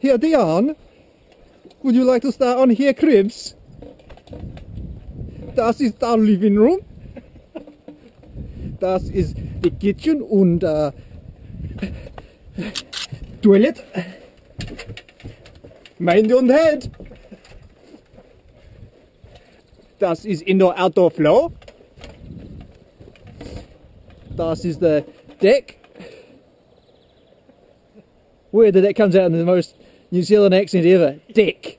Here, Dion, would you like to start on here, Cribs? Das ist our living room. Das ist die Kitchen und äh, Toilet. Mind und Head. Das ist Indoor-Outdoor Flow. Das ist the deck. Weird that that comes out in the most New Zealand accent ever. Deck.